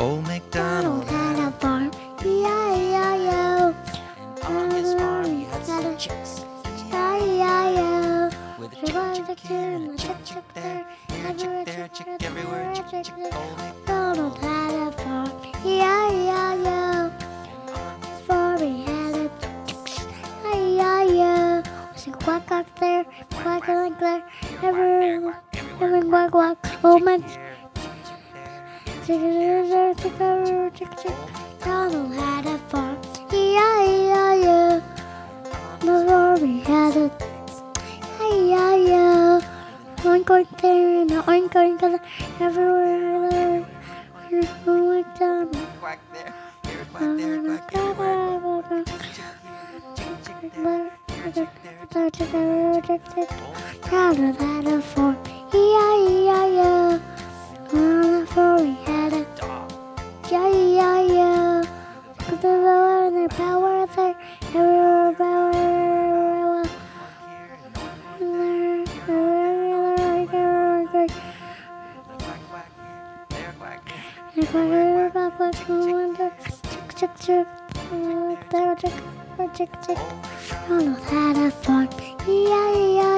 Old MacDonald Donald had a farm. E-I-E-I-O. on his farm he had some chicks. E-I-E-I-O. With a chick, chick here and and a chick, chick, there. Here, a chick there, a chick everywhere, chick, chick. Old Donald had a farm. E-I-E-I-O. MacDonald Farm he had a chicks. E-I-E-I-O. Was a quack quack there, quack quack there. Every, every quack quack. Oh. Donald had a farm. E-I-E-I-O. He had a E-I-E-I-O. Oink oink there and oink oink there. Everywhere. Oh my God. Quack there, here, quack there, quack everywhere. Chick, chick there, chick, chick there. Donald had a farm. Everywhere, power, everywhere. Here, and Everywhere. quack, quack.